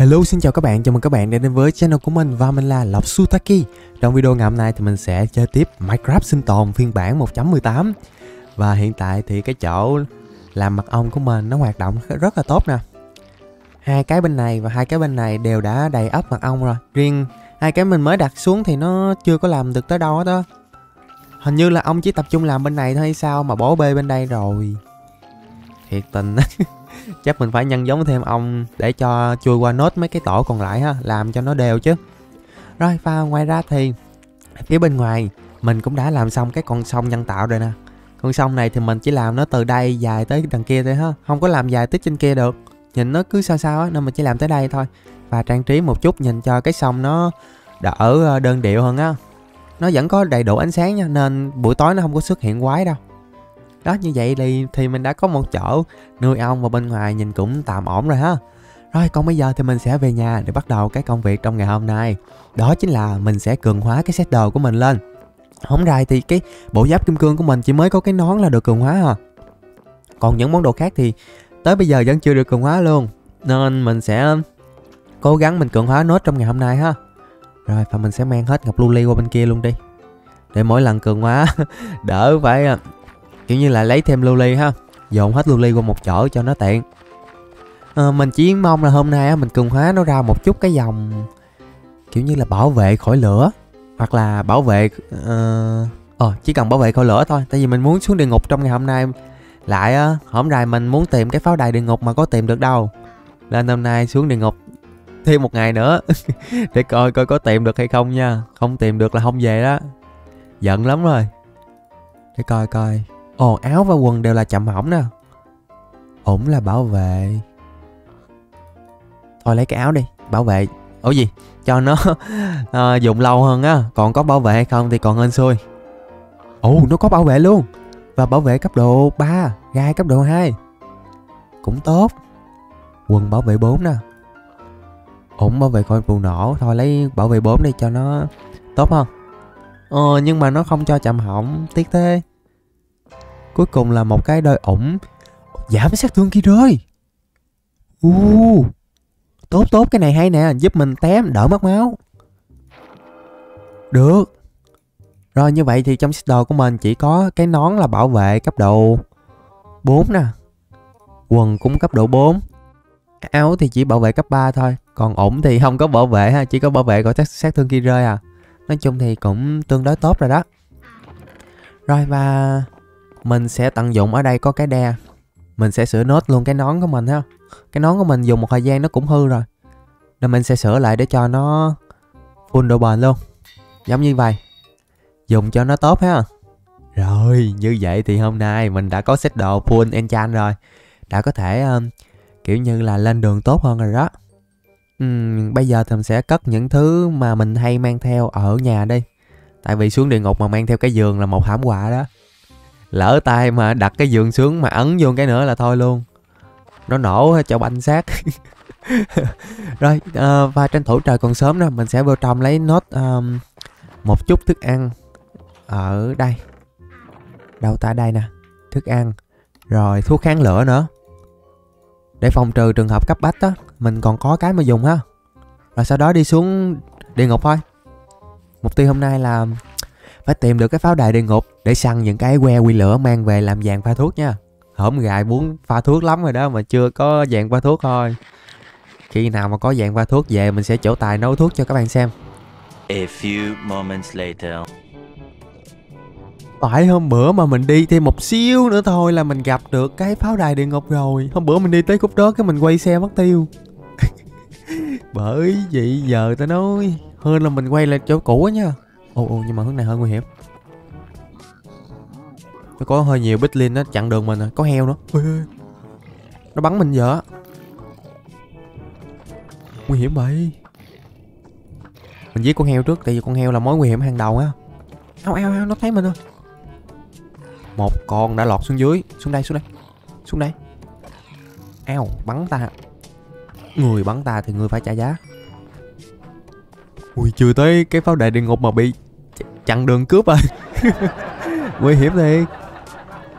Hello xin chào các bạn, chào mừng các bạn đã đến với channel của mình và mình là Lộc Sutaki. Trong video ngày hôm nay thì mình sẽ chơi tiếp Minecraft sinh tồn phiên bản 1.18 Và hiện tại thì cái chỗ làm mật ong của mình nó hoạt động rất là tốt nè. Hai cái bên này và hai cái bên này đều đã đầy ấp mật ong rồi. Riêng hai cái mình mới đặt xuống thì nó chưa có làm được tới đâu hết đó Hình như là ông chỉ tập trung làm bên này thôi hay sao mà bỏ bê bên đây rồi. Thiệt tình. chắc mình phải nhân giống thêm ông để cho chui qua nốt mấy cái tổ còn lại ha, làm cho nó đều chứ. Rồi và ngoài ra thì phía bên ngoài, mình cũng đã làm xong cái con sông nhân tạo rồi nè. Con sông này thì mình chỉ làm nó từ đây dài tới đằng kia thôi ha, không có làm dài tới trên kia được. Nhìn nó cứ sao sao á, nên mình chỉ làm tới đây thôi. Và trang trí một chút nhìn cho cái sông nó đỡ ờ, đơn điệu hơn á. Nó vẫn có đầy đủ ánh sáng nha, nên buổi tối nó không có xuất hiện quái đâu đó, như vậy thì thì mình đã có một chỗ nuôi ong và bên ngoài nhìn cũng tạm ổn rồi ha. Rồi, còn bây giờ thì mình sẽ về nhà để bắt đầu cái công việc trong ngày hôm nay. Đó chính là mình sẽ cường hóa cái set đồ của mình lên. Không rài thì cái bộ giáp kim cương của mình chỉ mới có cái nón là được cường hóa à. Còn những món đồ khác thì tới bây giờ vẫn chưa được cường hóa luôn. Nên mình sẽ cố gắng mình cường hóa nốt trong ngày hôm nay ha. Rồi, và mình sẽ mang hết ngọc lưu ly qua bên kia luôn đi. Để mỗi lần cường hóa đỡ phải à, kiểu như là lấy thêm lưu ly ha. Dồn hết lưu ly qua một chỗ cho nó tiện. À, mình chỉ mong là hôm nay á, mình cường hóa nó ra một chút cái dòng kiểu như là bảo vệ khỏi lửa hoặc là bảo vệ ờ uh, chỉ cần bảo vệ khỏi lửa thôi. Tại vì mình muốn xuống địa ngục trong ngày hôm nay lại á hôm nay mình muốn tìm cái pháo đài địa ngục mà có tìm được đâu. Nên hôm nay xuống địa ngục thêm một ngày nữa để coi coi có tìm được hay không nha. Không tìm được là không về đó. Giận lắm rồi. Để coi coi. Ồ áo và quần đều là chậm hỏng nè. Ổng là bảo vệ. Thôi lấy cái áo đi Bảo vệ. Ủa gì? Cho nó ờ, à, dùng lâu hơn á. Còn có bảo vệ hay không thì còn hên xui. Ồ nó có bảo vệ luôn. Và bảo vệ cấp độ 3 Gai cấp độ 2 Cũng tốt. Quần bảo vệ 4 nè. Ổng bảo vệ khỏi vụ nổ. Thôi lấy bảo vệ 4 đi cho nó Tốt không Ờ nhưng mà nó không cho chậm hỏng. Tiếc thế. Cuối cùng là một cái đôi ủng giảm dạ, sát thương kia rơi. Uh, tốt tốt cái này hay nè, giúp mình tém đỡ mất máu. Được. Rồi như vậy thì trong set đồ của mình chỉ có cái nón là bảo vệ cấp độ 4 nè. Quần cũng cấp độ 4. Áo thì chỉ bảo vệ cấp 3 thôi. Còn ổn thì không có bảo vệ ha, chỉ có bảo vệ gọi sát, sát thương kia rơi à. Nói chung thì cũng tương đối tốt rồi đó. Rồi và mình sẽ tận dụng ở đây có cái đe mình sẽ sửa nốt luôn cái nón của mình ha. Cái nón của mình dùng một thời gian nó cũng hư rồi. Nên mình sẽ sửa lại để cho nó full độ bền luôn. Giống như vậy. Dùng cho nó tốt ha. Rồi như vậy thì hôm nay mình đã có set đồ full enchant rồi. Đã có thể um, kiểu như là lên đường tốt hơn rồi đó. Uhm, bây giờ thì mình sẽ cất những thứ mà mình hay mang theo ở nhà đi. Tại vì xuống địa ngục mà mang theo cái giường là một thảm họa đó lỡ tay mà đặt cái giường xuống mà ấn vô cái nữa là thôi luôn. Nó nổ cho banh xác. Rồi uh, và tranh thủ trời còn sớm nè mình sẽ vô trong lấy nốt um, một chút thức ăn ở đây. Đâu ta đây nè thức ăn rồi thuốc kháng lửa nữa. Để phòng trừ trường hợp cấp bách á mình còn có cái mà dùng ha. Rồi sau đó đi xuống địa ngục thôi. Mục tiêu hôm nay là phải tìm được cái pháo đài địa ngục để săn những cái que quy lửa mang về làm vàng pha thuốc nha. Hổm gài muốn pha thuốc lắm rồi đó mà chưa có vàng pha thuốc thôi. Khi nào mà có vàng pha thuốc về mình sẽ chỗ tài nấu thuốc cho các bạn xem. A few moments later. Tại hôm bữa mà mình đi thêm một xíu nữa thôi là mình gặp được cái pháo đài địa ngục rồi. Hôm bữa mình đi tới khúc đó cái mình quay xe mất tiêu. Bởi vậy giờ tao nói Hơn là mình quay lại chỗ cũ á nha ô ô nhưng mà hướng này hơi nguy hiểm. Nó có hơi nhiều bích linh nó chặn đường mình rồi Có heo nữa. Ôi, ôi. Nó bắn mình giờ Nguy hiểm vậy. Mình giết con heo trước Tại vì con heo là mối nguy hiểm hàng đầu á. Ao ao ao nó thấy mình rồi. Một con đã lọt xuống dưới. Xuống đây xuống đây. Xuống đây. Ao bắn ta. Người bắn ta thì người phải trả giá. Ui chưa tới cái pháo đài địa ngục mà bị chặn đường cướp rồi. Nguy hiểm thiệt.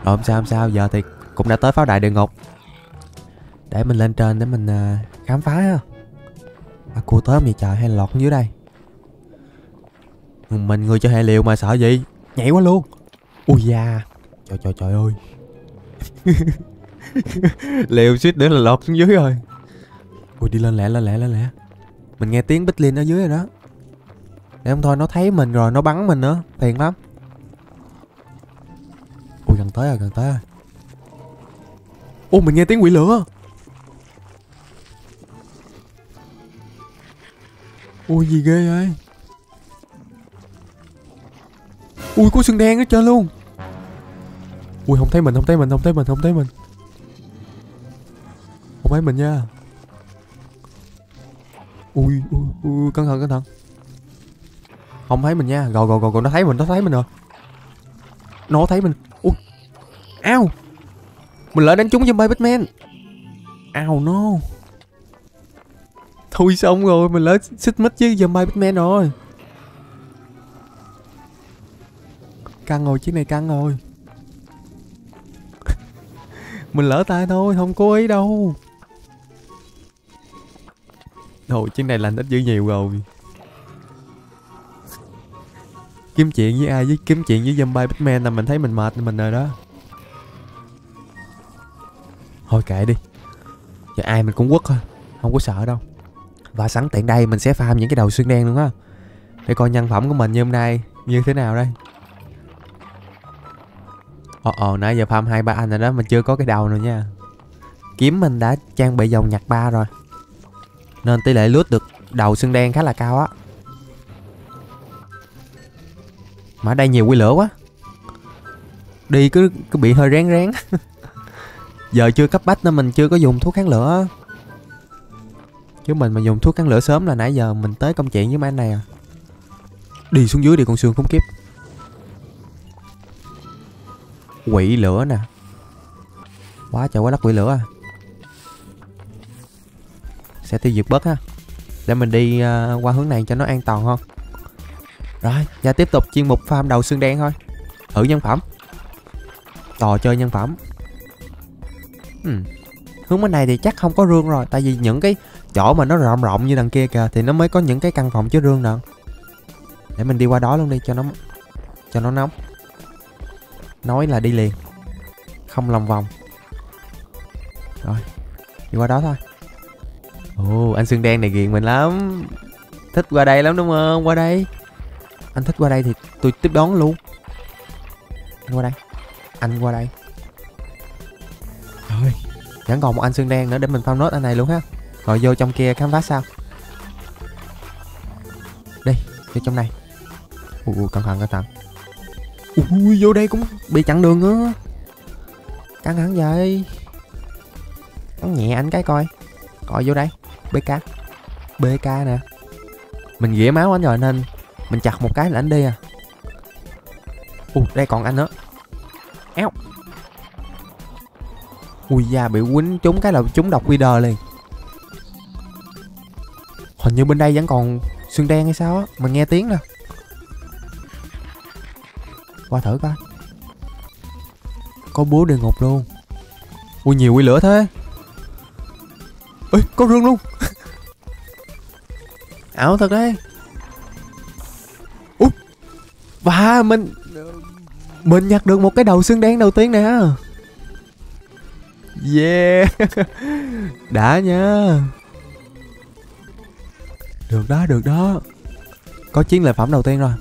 Rồi không sao không sao giờ thì cũng đã tới pháo đài địa ngục. Để mình lên trên để mình uh, khám phá ha. À cua tới vậy trời hay lọt xuống dưới đây? Mình người cho hệ liệu mà sợ gì? Nhảy quá luôn. Ui da. Trời trời trời ơi. Liều suýt nữa là lọt xuống dưới rồi. Ui đi lên lẹ lên lẹ lên lẹ Mình nghe tiếng Bích Linh ở dưới rồi đó. Để không thôi, nó thấy mình rồi, nó bắn mình nữa. Phiền lắm. Ui, gần tới rồi, gần tới rồi. Ô, mình nghe tiếng quỷ lửa. Ui gì ghê vậy? Ui, có sừng đen hết trơn luôn. Ui, không thấy mình, không thấy mình, không thấy mình, không thấy mình. Không thấy mình nha. Ui ui ui, cẩn thận cẩn thận. Không thấy mình nha. Rồi rồi rồi, rồi. Nó thấy mình nó thấy mình rồi. Nó thấy mình. Ui. Ao Mình lỡ đánh trúng zombie Batman. Ao no. Thôi xong rồi. Mình lỡ xích mít với zombie Batman rồi. Căng rồi chiếc này căng rồi. Mình lỡ tay thôi Không cố ý đâu. Đồ chiếc này lành ít dữ nhiều rồi. Kiếm chuyện với ai với kiếm chuyện với zombie, Batman là mình thấy mình mệt mình rồi đó. Thôi kệ đi. Giờ ai mình cũng quất thôi, Không có sợ đâu. Và sẵn tiện đây mình sẽ farm những cái đầu xương đen luôn á. Để coi nhân phẩm của mình như hôm nay Như thế nào đây. Ồ ồ nãy giờ farm hai ba anh rồi đó, Mình chưa có cái đầu nữa nha. Kiếm mình đã trang bị dòng nhặt ba rồi. Nên tỷ lệ lướt được đầu xương đen khá là cao á. Mà ở đây nhiều quy lửa quá. Đi cứ cứ bị hơi rén rén Giờ chưa cấp bách nên mình chưa có dùng thuốc kháng lửa. Chứ mình mà dùng thuốc kháng lửa sớm là nãy giờ mình tới công chuyện với mấy anh này à. Đi xuống dưới đi con xương khốn kiếp. Quỷ lửa nè. Quá trời quá đất quỷ lửa à. Sẽ tiêu diệt bớt ha. Để mình đi uh, qua hướng này cho nó an toàn hơn. Rồi, và tiếp tục chuyên mục farm đầu xương đen thôi. Thử nhân phẩm. Trò chơi nhân phẩm. Ừ. Hướng bên này thì chắc không có rương rồi Tại vì những cái chỗ mà nó rộng rộng như đằng kia kìa Thì nó mới có những cái căn phòng chứa rương nè. Để mình đi qua đó luôn đi cho nó Cho nó nóng. Nói là đi liền. Không lòng vòng. Rồi Đi qua đó thôi. Ồ anh xương đen này ghiền mình lắm. Thích qua đây lắm đúng không? Qua đây. Anh thích qua đây thì tôi tiếp đón luôn. Anh qua đây. Anh qua đây. Rồi Vẫn còn một anh xương đen nữa để mình farm nốt anh này luôn ha. Rồi vô trong kia khám phá sao. Đi Vô trong này. Ui cẩn thận cẩn thận. Ui vô đây cũng bị chặn đường nữa Căng thẳng vậy. Cắn nhẹ anh cái coi. Coi vô đây. BK BK nè. Mình ghĩa máu anh rồi nên mình chặt một cái là anh đi à. Ui, đây còn anh nữa. Éo. Ui da, bị quýnh trúng cái là trúng độc Wither liền. Hình như bên đây vẫn còn xương đen hay sao á Mình nghe tiếng nè. Qua thử coi. Có búa địa ngục luôn. Ui, nhiều quy lửa thế. Ê, có rương luôn. Ảo thật đấy. Và mình Mình nhặt được một cái đầu xương đen đầu tiên nè. Yeah. Đã nha. Được đó được đó. Có chiến lợi phẩm đầu tiên rồi.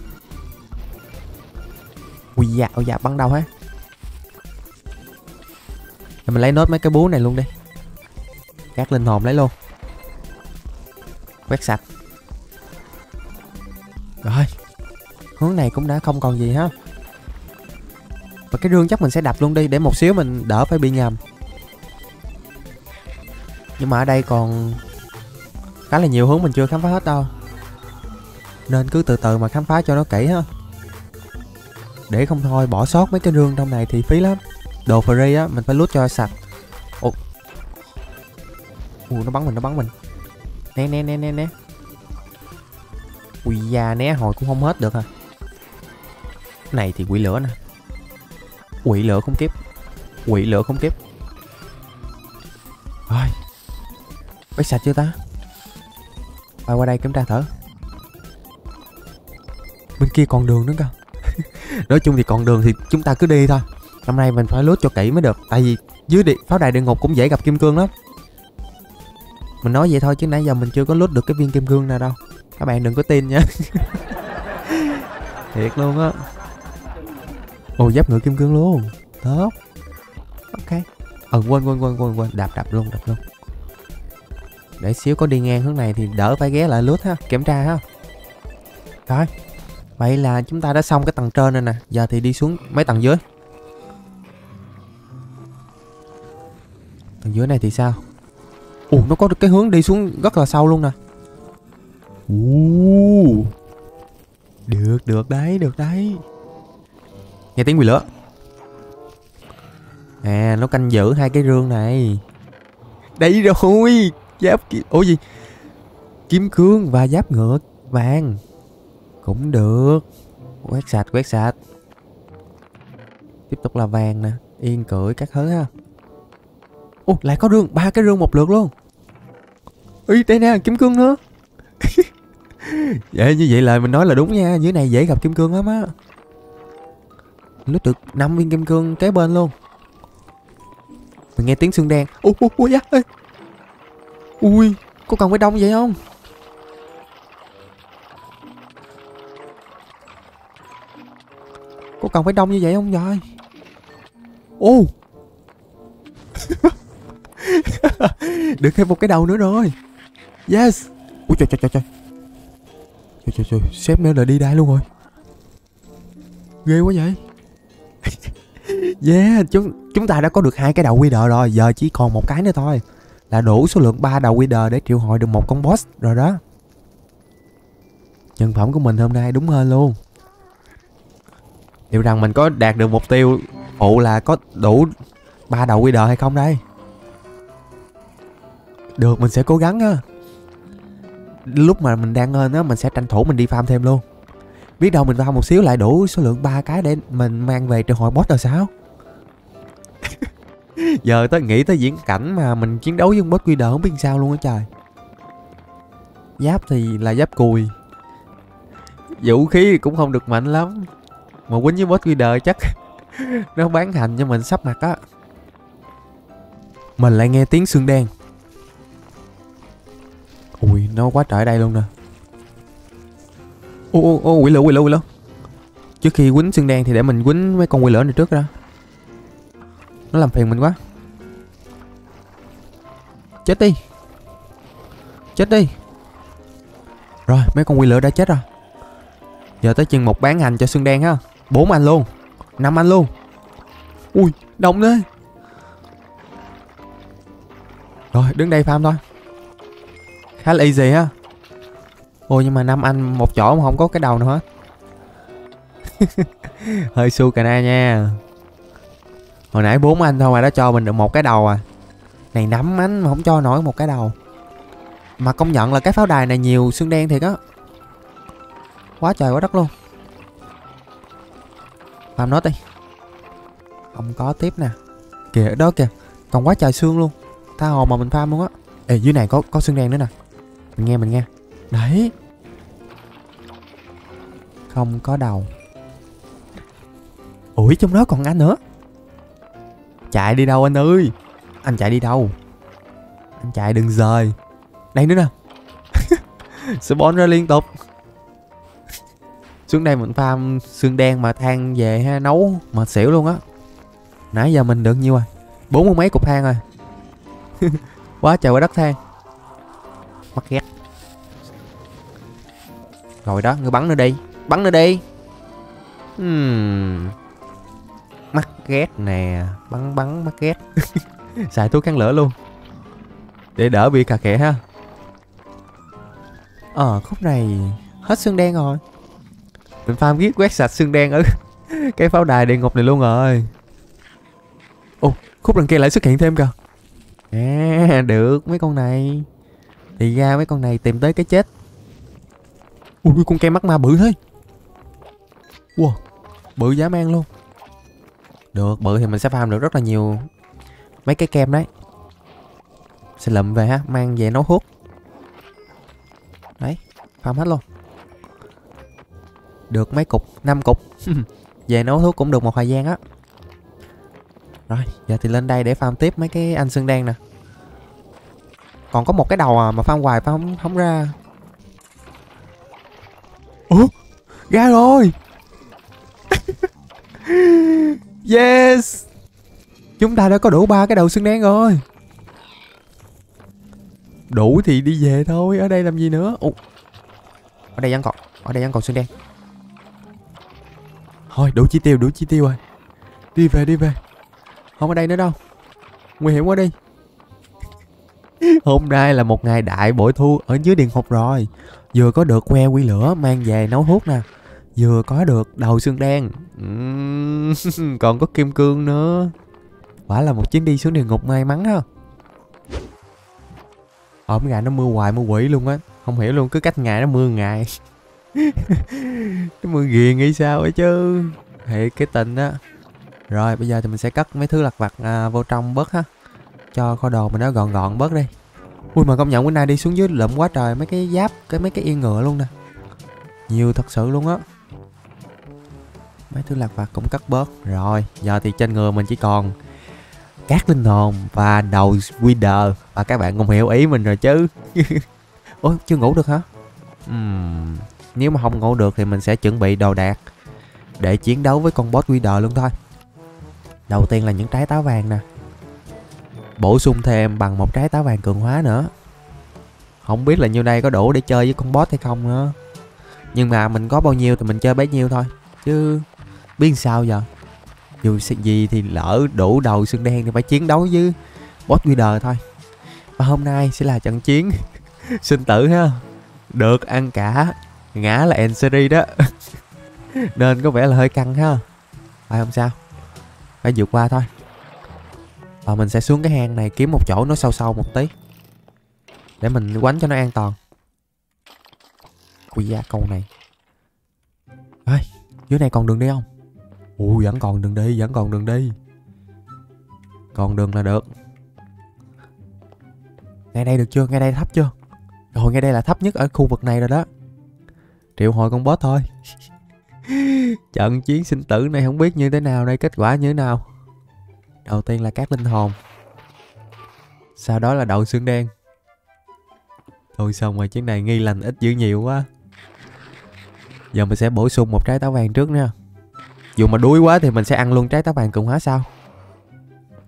Ui dạ, ui dạ bắn đâu hết. Rồi mình lấy nốt mấy cái búa này luôn đi. Các linh hồn lấy luôn. Quét sạch. Rồi. Hướng này cũng đã không còn gì ha Và cái rương chắc mình sẽ đập luôn đi Để một xíu mình đỡ phải bị nhầm. Nhưng mà ở đây còn Khá là nhiều hướng mình chưa khám phá hết đâu. Nên cứ từ từ mà khám phá cho nó kỹ ha. Để không thôi, bỏ sót mấy cái rương trong này thì phí lắm. Đồ free á, mình phải lút cho sạch. Ồ. Ui, nó bắn mình, nó bắn mình. Né né né né né. Ui da, né hồi cũng không hết được à này thì quỷ lửa nè. Quỷ lửa không kiếp quỷ lửa không kiếp rồi quét sạch chưa ta? Bay qua đây kiểm tra thử bên kia còn đường nữa cơ. Nói chung thì còn đường thì chúng ta cứ đi thôi. Hôm nay mình phải lướt cho kỹ mới được. Tại vì dưới địa, pháo đài địa ngục cũng dễ gặp kim cương lắm. Mình nói vậy thôi chứ nãy giờ mình chưa có lướt được cái viên kim cương nào đâu. Các bạn đừng có tin nha. Thiệt luôn á ồ giáp ngựa kim cương luôn. Tốt. Ok. Ờ quên quên quên quên quên. Đạp đạp luôn đạp luôn. Để xíu có đi ngang hướng này thì đỡ phải ghé lại lướt ha, kiểm tra ha. Rồi vậy là chúng ta đã xong cái tầng trên rồi nè. Giờ thì đi xuống mấy tầng dưới. Tầng dưới này thì sao? Ồ, nó có được cái hướng đi xuống rất là sâu luôn nè. Ồ. Được được đấy được đấy nghe tiếng quỷ lửa. À nó canh giữ hai cái rương này. Đây rồi, giáp ki- ủa gì? Kim cương và giáp ngựa vàng. Cũng được. Quét sạch quét sạch. Tiếp tục là vàng nè, yên cưỡi các thứ ha. Ô, lại có rương, ba cái rương một lượt luôn. Ý, đây nè kim cương nữa. Vậy như vậy là mình nói là đúng nha, dưới này dễ gặp kim cương lắm á nó được năm viên kim cương kế bên luôn. Mình nghe tiếng xương đen. Ui ui ui da, ê. ui có cần phải đông vậy không? Có cần phải đông như vậy không trời ô. Được thêm một cái đầu nữa rồi. Yes. Ui trời trời trời trời. Trời trời trời sếp nữa là đi đây luôn rồi. Ghê quá vậy. yeah, chúng chúng ta đã có được hai cái đầu quy rồi, giờ chỉ còn một cái nữa thôi. Là đủ số lượng 3 đầu quy để triệu hồi được một con boss rồi đó. Nhân phẩm của mình hôm nay đúng hơn luôn. Liệu rằng mình có đạt được mục tiêu phụ là có đủ ba đầu quy hay không đây? Được, mình sẽ cố gắng á. Lúc mà mình đang lên á, mình sẽ tranh thủ mình đi farm thêm luôn biết đâu mình vào một xíu lại đủ số lượng ba cái để mình mang về triệu hồi boss rồi sao? Giờ tới nghĩ tới diễn cảnh mà mình chiến đấu với con boss quy đờ không biết sao luôn á trời. Giáp thì là giáp cùi. Vũ khí cũng không được mạnh lắm. Mà quýnh với boss quy đờ chắc nó bán hành cho mình sắp mặt á. Mình lại nghe tiếng xương đen. Ui, nó quá trời đây luôn nè ô ô ô, quỷ lửa quỷ lửa quỷ lửa. Trước khi quýnh xương đen thì để mình quýnh mấy con quỷ lửa này trước đó nó làm phiền mình quá. Chết đi. Chết đi. Rồi, mấy con quỷ lửa đã chết rồi. Giờ tới chừng một bán hành cho xương đen ha. Bốn anh luôn. Năm anh luôn. Ui, đông đấy rồi, đứng đây farm thôi. Khá là easy ha ôi nhưng mà năm anh một chỗ mà không có cái đầu nữa, hết. Hơi su cà na nha. Hồi nãy bốn anh thôi mà đã cho mình được một cái đầu à. Này năm anh mà không cho nổi một cái đầu. Mà công nhận là cái pháo đài này nhiều xương đen thiệt á. Quá trời quá đất luôn. Làm nốt đi. Không có tiếp nè. Kìa đó kìa. Còn quá trời xương luôn. Tha hồ mà mình farm luôn á. Ê dưới này có có xương đen nữa nè. Mình nghe mình nghe đấy. Không có đầu. Ủi, trong đó còn anh nữa. Chạy đi đâu anh ơi? Anh chạy đi đâu? Anh chạy đừng rời. Đây nữa nè. Spawn ra liên tục. Xuống đây mình farm xương đen mà than về ha, nấu mà xỉu luôn á. Nãy giờ mình được nhiêu rồi bốn mươi mấy cục than rồi. Quá trời quá đất than. Mắc ghét rồi đó, ngươi bắn nữa đi. Bắn nữa đi. Hmm. mắc ghét nè. Bắn bắn, mắc ghét xài thuốc kháng lửa luôn. Để đỡ bị cà khẽ ha. Ờ khúc này hết xương đen rồi. Mình farm giết quét sạch xương đen ở cái pháo đài địa ngục này luôn rồi. Ồ, khúc đằng kia lại xuất hiện thêm kìa. À được mấy con này. Thì ra mấy con này tìm tới cái chết ui con kem mắt ma bự thế. Wow bự giá man luôn. Được bự thì mình sẽ farm được rất là nhiều mấy cái kem đấy. Sẽ lụm về ha mang về nấu hút. Đấy farm hết luôn. Được mấy cục năm cục. Về nấu thuốc cũng được một thời gian á. Rồi giờ thì lên đây để farm tiếp mấy cái anh xương đen nè. Còn có một cái đầu à mà farm hoài farm không, không ra ủa? Ra rồi. Yes. Chúng ta đã có đủ ba cái đầu xương đen rồi. Đủ thì đi về thôi. Ở đây làm gì nữa? Ủa. ở đây vẫn còn. Ở đây vẫn còn xương đen thôi, đủ chi tiêu, đủ chi tiêu rồi. Đi về đi về. Không ở đây nữa đâu. Nguy hiểm quá đi hôm nay là một ngày đại bội thu ở dưới địa ngục rồi. Vừa có được que quy lửa mang về nấu thuốc nè. Vừa có được đầu xương đen. Còn có kim cương nữa. Quả là một chuyến đi xuống địa ngục may mắn ha. Ổm gà nó mưa hoài mưa quỷ luôn á. Không hiểu luôn cứ cách ngày nó mưa ngày. Nó mưa ghiền hay sao ấy chứ. Thì cái tình á. Rồi bây giờ thì mình sẽ cất mấy thứ lặt vặt à, vô trong bớt ha. Cho kho đồ mình nó gọn gọn bớt đi ui mà công nhận bữa nay đi xuống dưới lượm quá trời mấy cái giáp cái mấy cái yên ngựa luôn nè. Nhiều thật sự luôn á. Mấy thứ lạc vặt cũng cắt bớt. Rồi giờ thì trên người mình chỉ còn cát linh hồn và đầu Wither và các bạn cũng hiểu ý mình rồi chứ. Ôi chưa ngủ được hả? Uhm, nếu mà không ngủ được thì mình sẽ chuẩn bị đồ đạc để chiến đấu với con boss Wither luôn thôi. Đầu tiên là những trái táo vàng nè bổ sung thêm bằng một trái táo vàng cường hóa nữa. Không biết là nhiêu đây có đủ để chơi với con boss hay không nữa. Nhưng mà mình có bao nhiêu thì mình chơi bấy nhiêu thôi. Chứ biết sao giờ? Dù gì thì lỡ đủ đầu xương đen thì phải chiến đấu với boss leader thôi. Và hôm nay sẽ là trận chiến sinh tử ha. Được ăn cả ngã là end series đó. Nên có vẻ là hơi căng ha. Phải không sao? Phải vượt qua thôi và mình sẽ xuống cái hang này kiếm một chỗ nó sâu sâu một tí. Để mình quánh cho nó an toàn. Ui da câu này. Ê, dưới này còn đường đi không? Ui, vẫn còn đường đi, vẫn còn đường đi. Còn đường là được. Ngay đây được chưa? Ngay đây thấp chưa? Rồi, ngay đây là thấp nhất ở khu vực này rồi đó. Triệu hồi con boss thôi. Trận chiến sinh tử này không biết như thế nào đây, Kết quả như thế nào? Đầu tiên là các linh hồn. Sau đó là đậu xương đen. Thôi xong rồi chuyến này nghi lành ít dữ nhiều quá. Giờ mình sẽ bổ sung một trái táo vàng trước nha. Dù mà đuối quá thì mình sẽ ăn luôn trái táo vàng cường hóa sau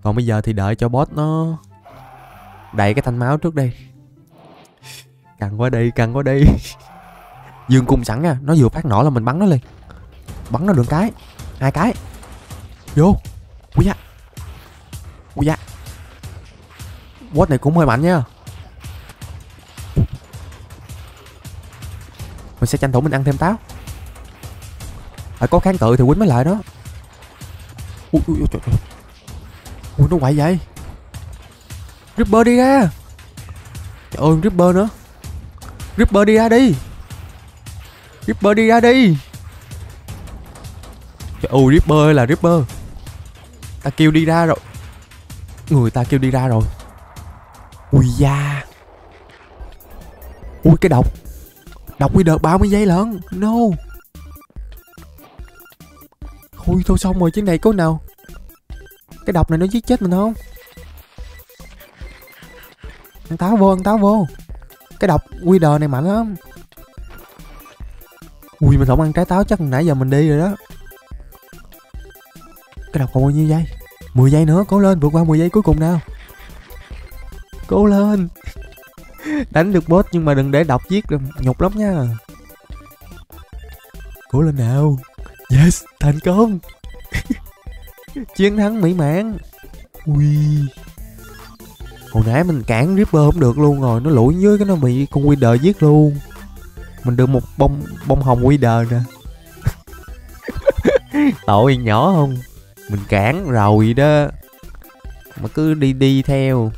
Còn bây giờ thì đợi cho boss nó Đầy cái thanh máu trước đi. Cần quá đi, cần quá đi. Dương cung sẵn nha Nó vừa phát nổ là mình bắn nó liền. Bắn nó được cái hai cái. Vô. Quý da. Ui da. Boss này cũng hơi mạnh nha Mình sẽ tranh thủ mình ăn thêm táo. Phải có kháng cự thì quýnh mới lại đó. Ui ui ui, trời Ui, nó quậy vậy. Ripper đi ra. Trời ơi, Ripper nữa. Ripper đi ra đi. Ripper đi ra đi. Trời ơi, Ripper là Ripper? Ta kêu đi ra rồi. Người ta kêu đi ra rồi. Ui da. Ui, cái độc. Độc quy đợt 30 giây lận? No. Ui thôi xong rồi chứ này có nào? Cái độc này nó giết chết mình không? Ăn táo vô ăn táo vô. Cái độc quy đờ này mạnh lắm. Ui, mình không ăn trái táo chắc nãy giờ mình đi rồi đó. Cái độc còn bao nhiêu giây? 10 giây nữa, cố lên, vượt qua 10 giây cuối cùng nào. Cố lên. Đánh được boss nhưng mà đừng để đọc giết nhục lắm nha. Cố lên nào. Yes, thành công. Chiến thắng mỹ mãn. Ui. Hồi nãy mình cản Ripper không được luôn rồi, Nó lủi dưới cái nó bị con quy đờ giết luôn. Mình được một bông bông hồng quy đờ nè. Tội nhỏ không? Mình cản rồi đó. Mà cứ đi đi theo.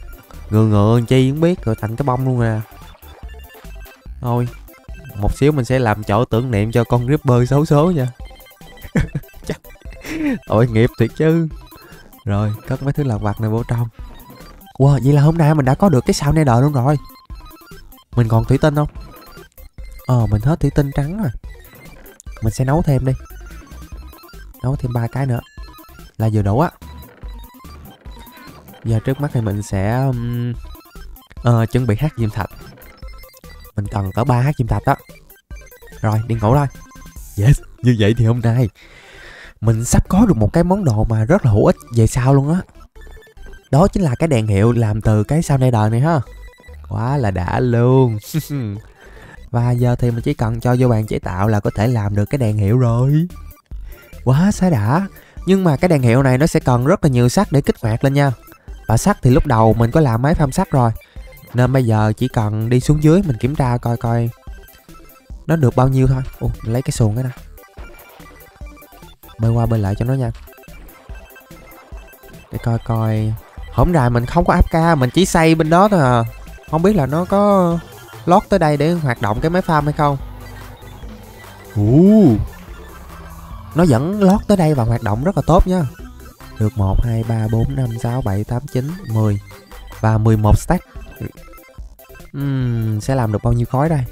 Ngừa ngừa chi không biết Rồi, thành cái bông luôn nè Thôi, Một xíu mình sẽ làm chỗ tưởng niệm cho con Ripper xấu số nha. Chắc. Tội nghiệp thiệt chứ. Rồi, cất mấy thứ lặt vặt này vô trong. Wow vậy là hôm nay mình đã có được cái sao nether luôn rồi. Mình còn thủy tinh không? Ờ mình hết thủy tinh trắng rồi. Mình sẽ nấu thêm đi. Nấu thêm ba cái nữa. Là vừa đủ á. Giờ trước mắt thì mình sẽ um, uh, Chuẩn bị hát diêm thạch. Mình cần có ba hát diêm thạch đó. Rồi đi ngủ thôi. Yes Như vậy thì hôm nay Mình sắp có được một cái món đồ mà rất là hữu ích về sau luôn á. Đó chính là cái đèn hiệu làm từ cái sao đời này ha. Quá là đã luôn. Và giờ thì mình chỉ cần cho vô bàn chế tạo là có thể làm được cái đèn hiệu rồi. Quá xá đã. Nhưng mà cái đèn hiệu này nó sẽ cần rất là nhiều sắt để kích hoạt lên nha. Và sắt thì lúc đầu mình có làm máy phăm sắt rồi, Nên bây giờ chỉ cần đi xuống dưới mình kiểm tra coi coi Nó được bao nhiêu thôi. Ủa mình lấy cái xuồng cái nè. Bơi qua bơi lại cho nó nha. Để coi coi. Hổng rồi mình không có áp ca, Mình chỉ xây bên đó thôi à. Không biết là nó có lót tới đây để hoạt động cái máy farm hay không. Uh. Nó vẫn lót tới đây và hoạt động rất là tốt nha. Được 1, 2, 3, 4, 5, 6, 7, 8, 9, 10 Và 11 stack. Uhm, Sẽ làm được bao nhiêu khói đây?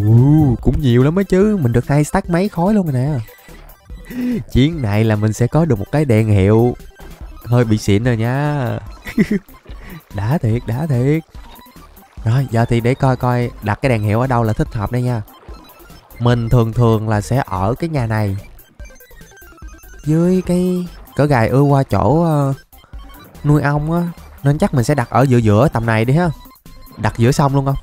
Uh, Cũng nhiều lắm á chứ. Mình được hai stack mấy khói luôn rồi nè. Chuyến này là mình sẽ có được một cái đèn hiệu. Hơi bị xịn rồi nha. Đã thiệt, đã thiệt. Rồi giờ thì để coi coi đặt cái đèn hiệu ở đâu là thích hợp đây nha. Mình thường thường là sẽ ở cái nhà này. Dưới cái cỡ gài ưa qua chỗ uh, nuôi ong á Nên chắc mình sẽ đặt ở giữa giữa tầm này đi ha. Đặt giữa sông luôn không?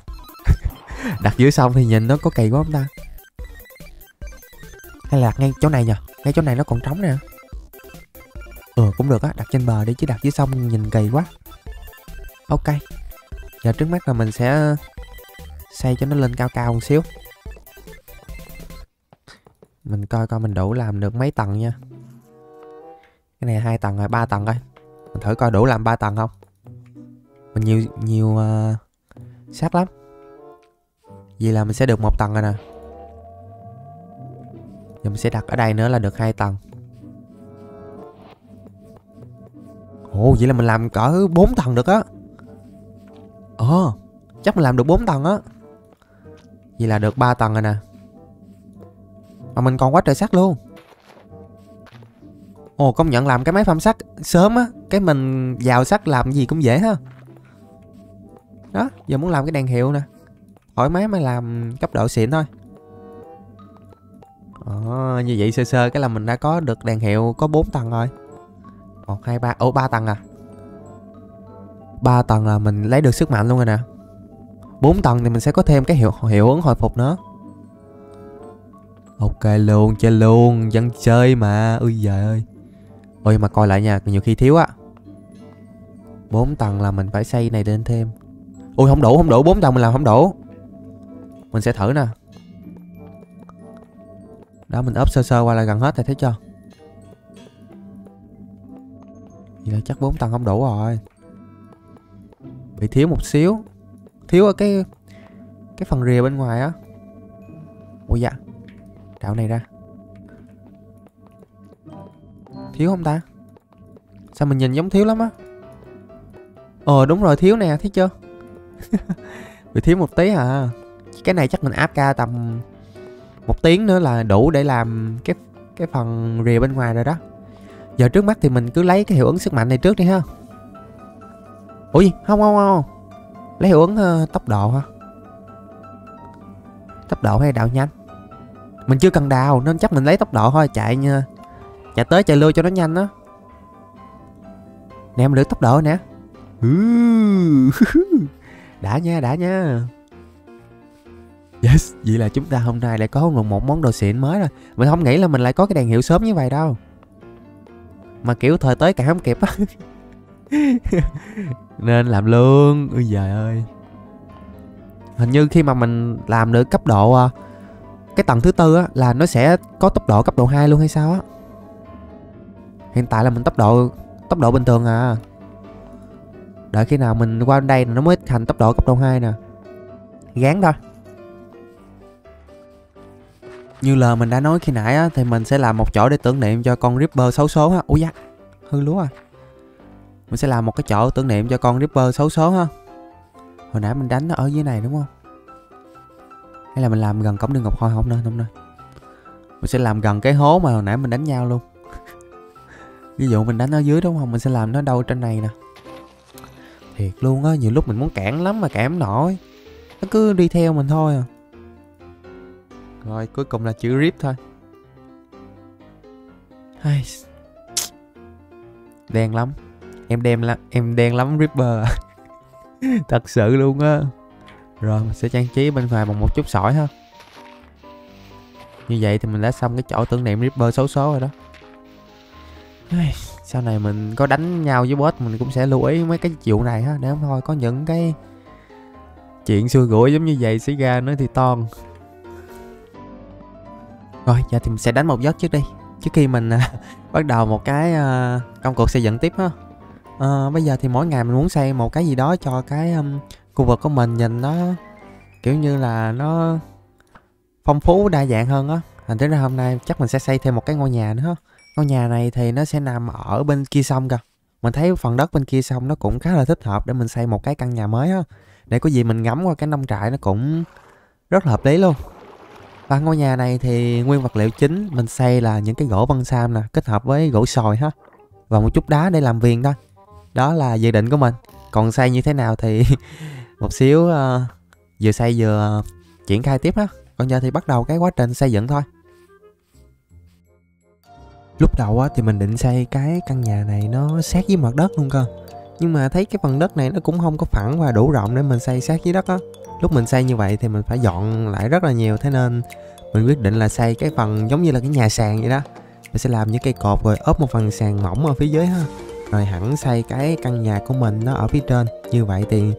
Đặt giữa sông thì nhìn nó có kỳ quá không ta? Hay là đặt ngay chỗ này nhờ? Ngay chỗ này nó còn trống nè. Ừ cũng được á Đặt trên bờ đi chứ đặt dưới sông nhìn kỳ quá. Ok giờ trước mắt là mình sẽ ờ, xây cho nó lên cao cao một xíu mình coi coi mình đủ làm được mấy tầng nha. Cái này hai tầng hay ba tầng coi. Mình thử coi đủ làm ba tầng không? Mình nhiều nhiều ờ, uh, sắt lắm. Vậy là mình sẽ được một tầng rồi nè. Giờ mình sẽ đặt ở đây nữa là được hai tầng. Ồ vậy là mình làm cỡ 4 tầng được á. Ồ, chắc mình làm được 4 tầng á. Vậy là được 3 tầng rồi nè. Mà mình còn quá trời sắt luôn. Ồ, công nhận làm cái máy phăm sắt sớm á Cái mình vào sắt làm gì cũng dễ ha. Đó, giờ muốn làm cái đèn hiệu nè. Thoải mái mà làm cấp độ xịn thôi. Ồ, như vậy sơ sơ cái là mình đã có được đèn hiệu có 4 tầng rồi. 1, 2, 3, ồ 3 tầng à? 3 tầng là mình lấy được sức mạnh luôn rồi nè. 4 tầng thì mình sẽ có thêm cái hiệu hiệu ứng hồi phục nữa. Ok luôn, chơi luôn, vẫn chơi mà. Ui giời ơi. Ôi mà coi lại nha, nhiều khi thiếu á. 4 tầng là mình phải xây này lên thêm. Ui không đủ, không đủ, 4 tầng mình làm không đủ Mình sẽ thử nè. Đó mình ốp sơ sơ qua là gần hết rồi thấy chưa? Vậy là chắc 4 tầng không đủ rồi. Bị thiếu một xíu. Thiếu ở cái cái phần rìa bên ngoài á. Ôi dạ đạo này ra. Thiếu không ta? Sao mình nhìn giống thiếu lắm á? Ờ đúng rồi thiếu nè thấy chưa? Bị thiếu một tí à cái này chắc mình áp ca tầm một tiếng nữa là đủ để làm cái cái phần rìa bên ngoài rồi đó. Giờ trước mắt thì mình cứ lấy cái hiệu ứng sức mạnh này trước đi ha. Ủa gì? Không không không lấy hiệu ứng uh, tốc độ hả? Tốc độ hay đạo nhanh? Mình chưa cần đào nên chắc mình lấy tốc độ thôi chạy nha. Chạy tới chạy lui cho nó nhanh đó nè mình được tốc độ nè. Đã nha đã nha. Yes vậy là chúng ta hôm nay lại có một, một món đồ xịn mới rồi. Mình không nghĩ là mình lại có cái đèn hiệu sớm như vậy đâu. Mà kiểu thời tới cả không kịp á. Nên làm luôn. Ôi giời ơi. Hình như khi mà mình làm được cấp độ à, cái tầng thứ tư á, là nó sẽ có tốc độ cấp độ 2 luôn hay sao á? Hiện tại là mình tốc độ tốc độ bình thường à. Đợi khi nào mình qua đây nó mới thành tốc độ cấp độ 2 nè. Gán thôi. Như lời mình đã nói khi nãy á, thì mình sẽ làm một chỗ để tưởng niệm cho con Ripper xấu số ha. Ui da, hư lúa à. Mình sẽ làm một cái chỗ tưởng niệm cho con Ripper xấu số ha. Hồi nãy mình đánh nó ở dưới này đúng không? Hay là mình làm gần cổng đường ngọc hồi không? Nên không nên mình sẽ làm gần cái hố mà hồi nãy mình đánh nhau luôn. Ví dụ mình đánh ở dưới đúng không? Mình sẽ làm nó đâu trên này nè. Thiệt luôn á, nhiều lúc mình muốn cản lắm mà cản nổi. Nó cứ đi theo mình thôi à. Rồi, cuối cùng là chữ rip thôi. Ai... đen lắm. Em đem lắm em đen lắm, ripper. Thật sự luôn á rồi mình sẽ trang trí bên ngoài bằng một chút sỏi ha. Như vậy thì mình đã xong cái chỗ tưởng niệm ripper xấu số rồi đó. Sau này mình có đánh nhau với boss mình cũng sẽ lưu ý mấy cái vụ này ha. Để không thôi có những cái chuyện xưa rủi giống như vậy xảy ra nữa thì ton rồi giờ thì mình sẽ đánh một giấc trước đi. Trước khi mình à, bắt đầu một cái à, công cuộc xây dựng tiếp ha. À, bây giờ thì mỗi ngày mình muốn xây một cái gì đó cho cái um, khu vực của mình nhìn nó, kiểu như là nó phong phú, đa dạng hơn á. Thành thế ra hôm nay chắc mình sẽ xây thêm một cái ngôi nhà nữa. Ngôi nhà này thì nó sẽ nằm ở bên kia sông kìa. Mình thấy phần đất bên kia sông nó cũng khá là thích hợp để mình xây một cái căn nhà mới á. Để có gì mình ngắm qua cái nông trại nó cũng rất là hợp lý luôn. Và ngôi nhà này thì nguyên vật liệu chính mình xây là những cái gỗ băng sam nè, kết hợp với gỗ sồi ha. Và một chút đá để làm viền thôi. Đó là dự định của mình. Còn xây như thế nào thì một xíu uh, vừa xây vừa ờ, triển khai tiếp á. Còn giờ thì bắt đầu cái quá trình xây dựng thôi. Lúc đầu á thì mình định xây cái căn nhà này nó sát với mặt đất luôn cơ. Nhưng mà thấy cái phần đất này nó cũng không có phẳng và đủ rộng để mình xây sát dưới đất á. Lúc mình xây như vậy thì mình phải dọn lại rất là nhiều. Thế nên mình quyết định là xây cái phần giống như là cái nhà sàn vậy đó. Mình sẽ làm những cây cột rồi ốp một phần sàn mỏng ở phía dưới ha. Rồi hẳn xây cái căn nhà của mình nó ở phía trên. Như vậy thì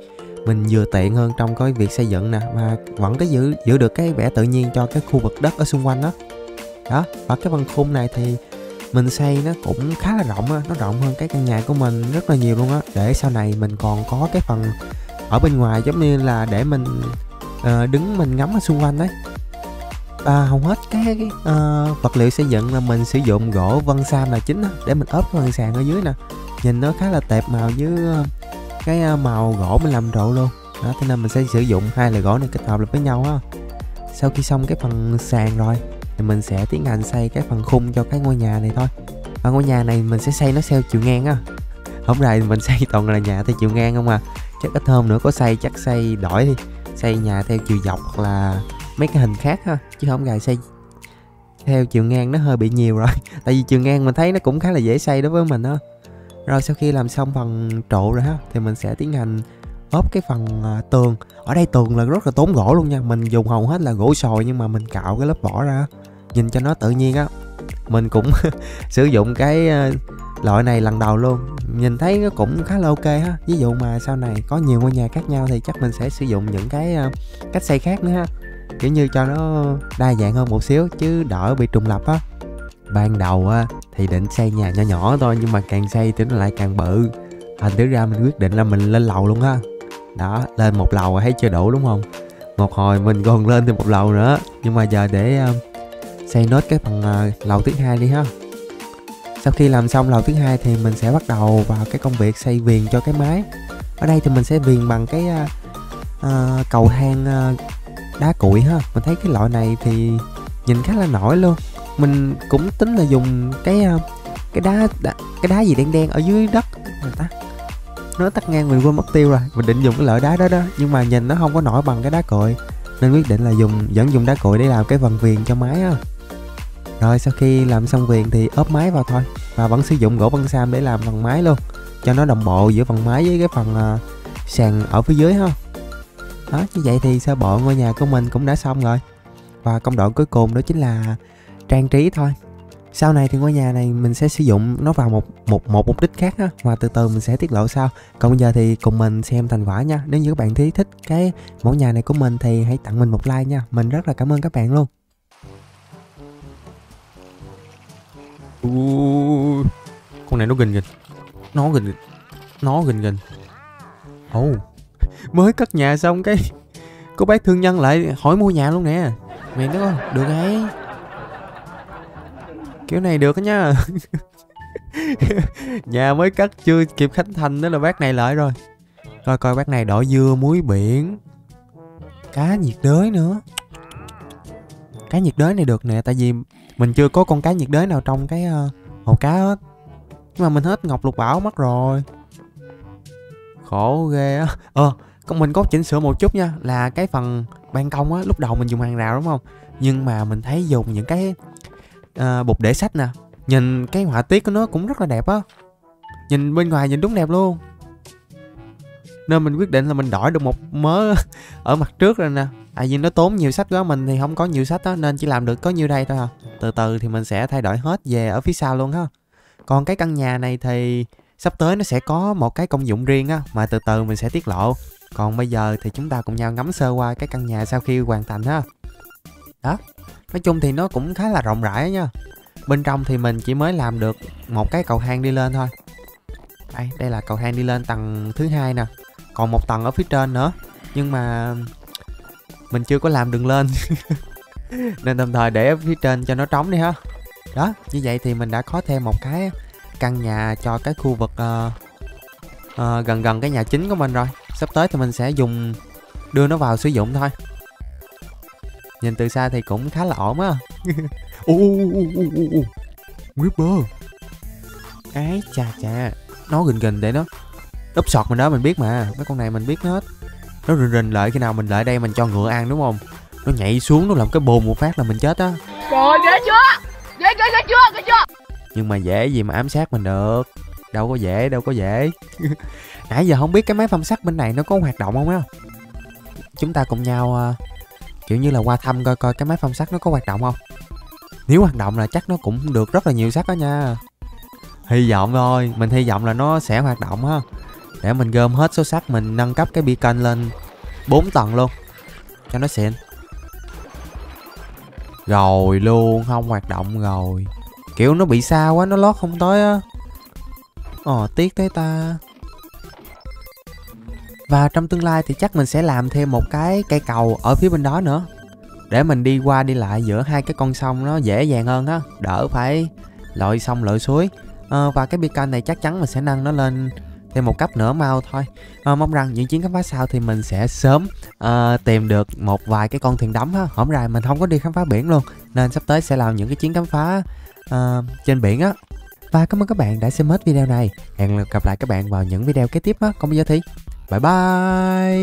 mình vừa tiện hơn trong cái việc xây dựng nè mà vẫn cái giữ giữ được cái vẻ tự nhiên cho cái khu vực đất ở xung quanh đó đó và cái phần khung này thì mình xây nó cũng khá là rộng á nó rộng hơn cái căn nhà của mình rất là nhiều luôn á. Để sau này mình còn có cái phần ở bên ngoài giống như là để mình uh, đứng mình ngắm ở xung quanh đấy. Và hầu hết cái uh, vật liệu xây dựng là mình sử dụng gỗ vân sam là chính đó, để mình ốp cái phần sàn ở dưới nè. Nhìn nó khá là tẹp màu với ờ, cái à, màu gỗ mình làm rộ luôn. Đó, thế nên mình sẽ sử dụng hai loại gỗ này kết hợp lại với nhau á. Sau khi xong cái phần sàn rồi, thì mình sẽ tiến hành xây cái phần khung cho cái ngôi nhà này thôi. Và ngôi nhà này mình sẽ xây nó theo chiều ngang á. Không rày mình xây toàn là nhà theo chiều ngang không à. Chắc ít hôm nữa có xây, chắc xây đổi đi. Xây nhà theo chiều dọc hoặc là mấy cái hình khác ha. Chứ không gài xây theo chiều ngang nó hơi bị nhiều rồi. Tại vì chiều ngang mình thấy nó cũng khá là dễ xây đối với mình á rồi sau khi làm xong phần trụ rồi ha, thì mình sẽ tiến hành ốp cái phần à, tường. Ở đây tường là rất là tốn gỗ luôn nha, mình dùng hầu hết là gỗ sồi nhưng mà mình cạo cái lớp vỏ ra. Nhìn cho nó tự nhiên á. Mình cũng sử dụng cái à, loại này lần đầu luôn. Nhìn thấy nó cũng khá là ok ha. Ví dụ mà sau này có nhiều ngôi nhà khác nhau thì chắc mình sẽ sử dụng những cái à, cách xây khác nữa ha. Kiểu như cho nó đa dạng hơn một xíu chứ đỡ bị trùng lập á ban đầu á thì định xây nhà nhỏ nhỏ thôi nhưng mà càng xây thì nó lại càng bự. Thành thứ ra mình quyết định là mình lên lầu luôn ha đó lên một lầu thấy chưa đủ đúng không? Một hồi mình còn lên thêm một lầu nữa. Nhưng mà giờ để uh, xây nốt cái phần uh, lầu thứ hai đi ha. Sau khi làm xong lầu thứ hai thì mình sẽ bắt đầu vào cái công việc xây viền cho cái mái ở đây thì mình sẽ viền bằng cái uh, uh, cầu thang uh, đá cuội ha. Mình thấy cái loại này thì nhìn khá là nổi luôn mình cũng tính là dùng cái ờ, cái đá, đá cái đá gì đen đen ở dưới đất người ta. Nó tắt ngang mình quên mất tiêu rồi. Mình định dùng cái loại đá đó đó nhưng mà nhìn nó không có nổi bằng cái đá cội. Nên quyết định là dùng vẫn dùng đá cội để làm cái phần viền cho máy á. Rồi sau khi làm xong viền thì ốp máy vào thôi. Và vẫn sử dụng gỗ băng sam để làm phần máy luôn. Cho nó đồng bộ giữa phần máy với cái phần uh, sàn ở phía dưới ha. Đó như vậy thì sơ bộ ngôi nhà của mình cũng đã xong rồi. Và công đoạn cuối cùng đó chính là trang trí thôi. Sau này thì ngôi nhà này mình sẽ sử dụng nó vào một một một mục đích khác á và từ từ mình sẽ tiết lộ sau. Còn bây giờ thì cùng mình xem thành quả nha. Nếu như các bạn thấy thích cái mẫu nhà này của mình thì hãy tặng mình một like nha. Mình rất là cảm ơn các bạn luôn. Ui, con này nó gình gình. Nó gình nó gình gình. Ồ oh, mới cất nhà xong cái cô bác thương nhân lại hỏi mua nhà luôn nè. Mày nói được ấy kiểu này được nha nhà mới cắt chưa kịp khánh thành đó là bác này lại rồi. Coi coi bác này đỏ dưa muối biển. Cá nhiệt đới nữa. Cá nhiệt đới này được nè tại vì mình chưa có con cá nhiệt đới nào trong cái uh, hồ cá hết. Nhưng mà mình hết ngọc lục bảo mất rồi. Khổ ghê á. Ờ con mình có chỉnh sửa một chút nha là cái phần ban công á lúc đầu mình dùng hàng rào đúng không? Nhưng mà mình thấy dùng những cái uh, bục để sách nè. Nhìn cái họa tiết của nó cũng rất là đẹp á. Nhìn bên ngoài nhìn đúng đẹp luôn. Nên mình quyết định là mình đổi được một mớ ở mặt trước rồi nè. Tại vì nó tốn nhiều sách quá mình thì không có nhiều sách đó nên chỉ làm được có nhiêu đây thôi à. Từ từ thì mình sẽ thay đổi hết về ở phía sau luôn ha. Còn cái căn nhà này thì sắp tới nó sẽ có một cái công dụng riêng á mà từ từ mình sẽ tiết lộ. Còn bây giờ thì chúng ta cùng nhau ngắm sơ qua cái căn nhà sau khi hoàn thành ha. Đó nói chung thì nó cũng khá là rộng rãi nha. Bên trong thì mình chỉ mới làm được một cái cầu thang đi lên thôi. Đây đây là cầu thang đi lên tầng thứ hai nè. Còn một tầng ở phía trên nữa. Nhưng mà mình chưa có làm đường lên. Nên tạm thời để ở phía trên cho nó trống đi ha. Đó như vậy thì mình đã có thêm một cái căn nhà cho cái khu vực uh, uh, gần gần cái nhà chính của mình rồi. Sắp tới thì mình sẽ dùng đưa nó vào sử dụng thôi nhìn từ xa thì cũng khá là ổn á. Ripper. Ái chà chà. Nó gình gình để nó Úp sọt mình đó mình biết mà. Mấy con này mình biết hết. Nó rình rình lại khi nào mình lại đây mình cho ngựa ăn đúng không? Nó nhảy xuống nó làm cái bồn một phát là mình chết á. Trời ghê chưa? Ghê ghê ghê chưa? Ghê chưa? Nhưng mà dễ gì mà ám sát mình được. Đâu có dễ đâu có dễ. Nãy giờ không biết cái máy phăm sắt bên này nó có hoạt động không á. Chúng ta cùng nhau uh, Kiểu như là qua thăm coi coi cái máy phong sắt nó có hoạt động không? Nếu hoạt động là chắc nó cũng được rất là nhiều sắt đó nha. Hy vọng thôi, Mình hy vọng là nó sẽ hoạt động ha. Để mình gom hết số sắt, Mình nâng cấp cái beacon lên 4 tầng luôn, Cho nó xịn. Rồi luôn, Không hoạt động rồi. Kiểu nó bị sao quá Nó lót không tới á. Ồ tiếc thế ta. Và trong tương lai thì chắc mình sẽ làm thêm một cái cây cầu ở phía bên đó nữa. Để mình đi qua đi lại giữa hai cái con sông nó dễ dàng hơn á. Đỡ phải lội sông lội suối. À, Và cái beacon này chắc chắn mình sẽ nâng nó lên thêm một cấp nữa mau thôi. À, Mong rằng những chuyến khám phá sau thì mình sẽ sớm uh, tìm được một vài cái con thuyền đắm ha. Hổng rày mình không có đi khám phá biển luôn Nên sắp tới sẽ làm những cái chuyến khám phá uh, trên biển á. Và cảm ơn các bạn đã xem hết video này. Hẹn gặp lại các bạn vào những video kế tiếp á. Còn bây giờ thì 拜拜。